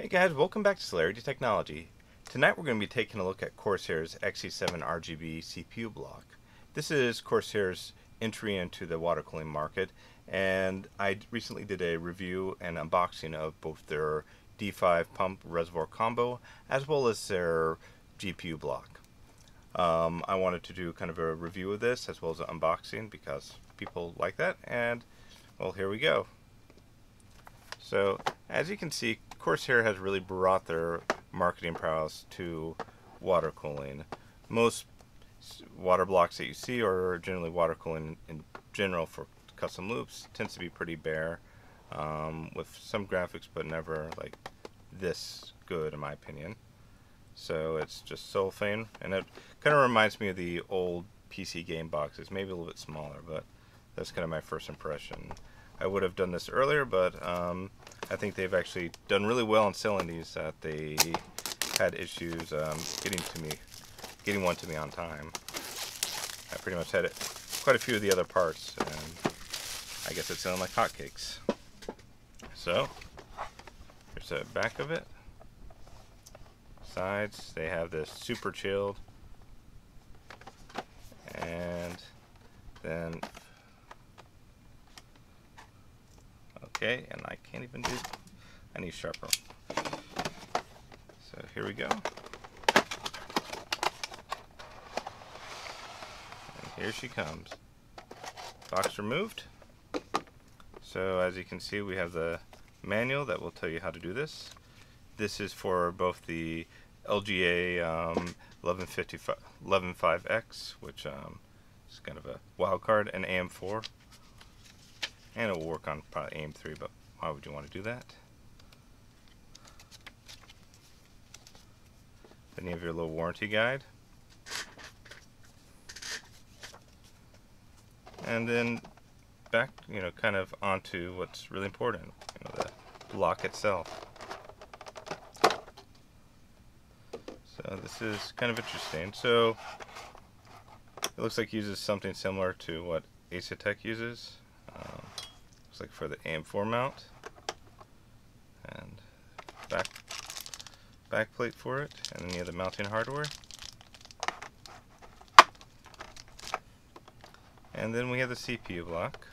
Hey guys, welcome back to Solarity Technology. Tonight we're going to be taking a look at Corsair's XC7 RGB CPU block. This is Corsair's entry into the water cooling market and I recently did a review and unboxing of both their D5 pump reservoir combo as well as their GPU block. Um, I wanted to do kind of a review of this as well as an unboxing because people like that and well here we go. So as you can see Corsair has really brought their marketing prowess to water cooling. Most water blocks that you see are generally water cooling in general for custom loops. Tends to be pretty bare um, with some graphics, but never like this good in my opinion. So it's just cellophane, and it kind of reminds me of the old PC game boxes, maybe a little bit smaller, but that's kind of my first impression. I would have done this earlier, but um, I think they've actually done really well in selling these. That they had issues um, getting to me, getting one to me on time. I pretty much had it, quite a few of the other parts, and I guess it's selling like hotcakes. So there's the back of it. Sides, they have this super chilled, and then Okay, and I can't even do, I need sharper. So here we go. And here she comes. Box removed. So as you can see, we have the manual that will tell you how to do this. This is for both the LGA um, 1155X, which um, is kind of a wild card, and AM4. And it will work on probably AM3, but why would you want to do that? Then you have your little warranty guide. And then back, you know, kind of onto what's really important, you know, the block itself. So this is kind of interesting. So it looks like it uses something similar to what Asetek uses. Um, looks like for the AM4 mount. And back back plate for it, and then you have the mounting hardware. And then we have the CPU block.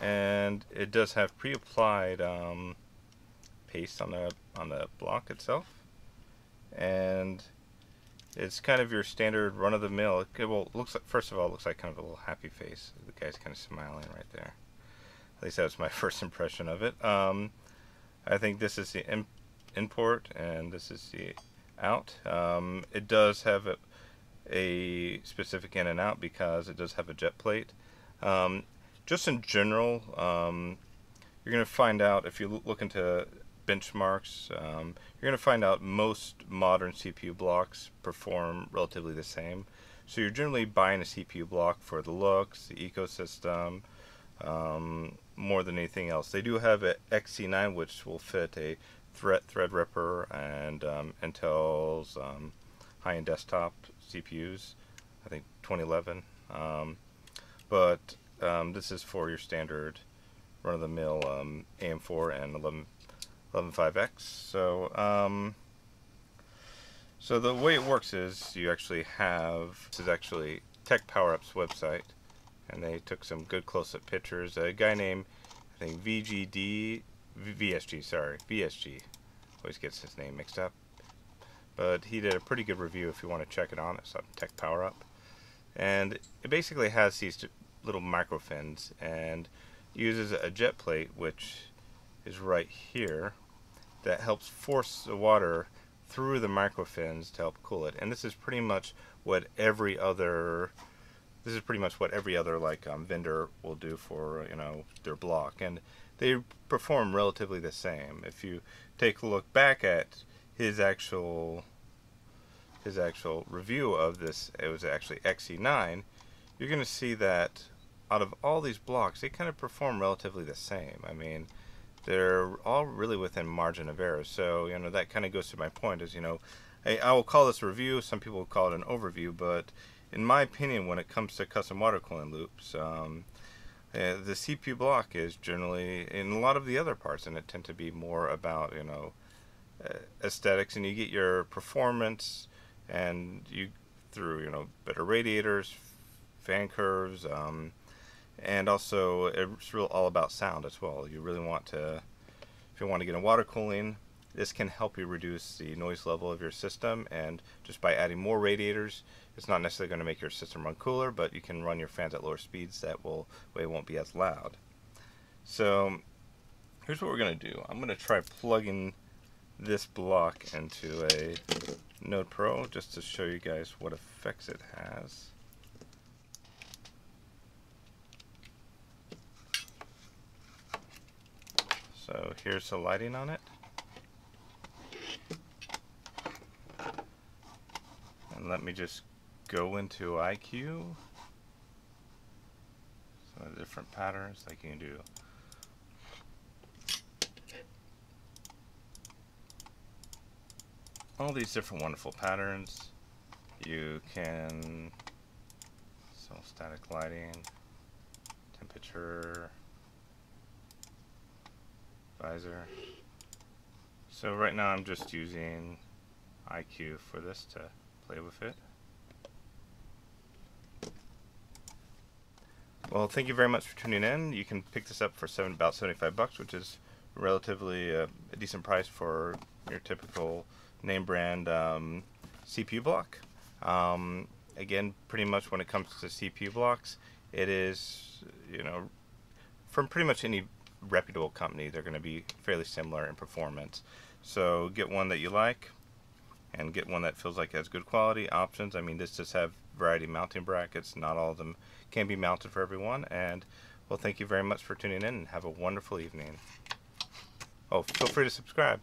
And it does have pre-applied um, paste on the on the block itself. And it's kind of your standard run-of-the-mill. It, Well, looks like, first of all, looks like kind of a little happy face. The guy's kind of smiling right there. At least that was my first impression of it. Um, I think this is the in import and this is the out. Um, it does have a, a, specific in and out because it does have a jet plate. Um, just in general, um, you're going to find out if you look into benchmarks, um, you're going to find out most modern CPU blocks perform relatively the same. So you're generally buying a CPU block for the looks, the ecosystem, um, more than anything else. They do have an XC9 which will fit a thread Threadripper and um, Intel's um, high-end desktop CPUs, I think 2011. Um, but um, this is for your standard run-of-the-mill um, AM4 and 11 11.5x. So, um, so the way it works is you actually have, this is actually Tech Power Up's website, and they took some good close-up pictures. A guy named, I think, VGD, VSG, sorry, VSG, always gets his name mixed up. But he did a pretty good review if you want to check it on. It's on Tech Power Up. And it basically has these little micro fins and uses a jet plate, which is right here that helps force the water through the microfins to help cool it. And this is pretty much what every other this is pretty much what every other like um, vendor will do for you know their block, and they perform relatively the same. If you take a look back at his actual his actual review of this, it was actually XC9. You're going to see that out of all these blocks, they kind of perform relatively the same. I mean, they're all really within margin of error. So, you know, that kind of goes to my point is, you know, I, I will call this a review. Some people will call it an overview, but in my opinion, when it comes to custom water cooling loops, um, Uh, the CPU block is generally in a lot of the other parts, and it tend to be more about you know uh, aesthetics, and you get your performance, and you through you know better radiators, fan curves, um, and also it's real all about sound as well. You really want to, if you want to get in water cooling, this can help you reduce the noise level of your system, and just by adding more radiators, it's not necessarily going to make your system run cooler, but you can run your fans at lower speeds that will way won't be as loud. So here's what we're going to do. I'm going to try plugging this block into a Node Pro just to show you guys what effects it has. So here's the lighting on it. And let me just go into iCUE. Some of the different patterns like you can do all these different wonderful patterns. You can so static lighting, temperature, visor. So right now I'm just using iCUE for this to play with it. Well, thank you very much for tuning in. You can pick this up for seven, about 75 bucks, which is relatively uh, a decent price for your typical name brand um, CPU block. Um, again, pretty much when it comes to CPU blocks, it is, you know, from pretty much any reputable company, they're going to be fairly similar in performance. So get one that you like and get one that feels like it has good quality options. I mean, this does have variety mounting brackets. Not all of them can be mounted for everyone. And well, thank you very much for tuning in and have a wonderful evening. Oh, feel free to subscribe.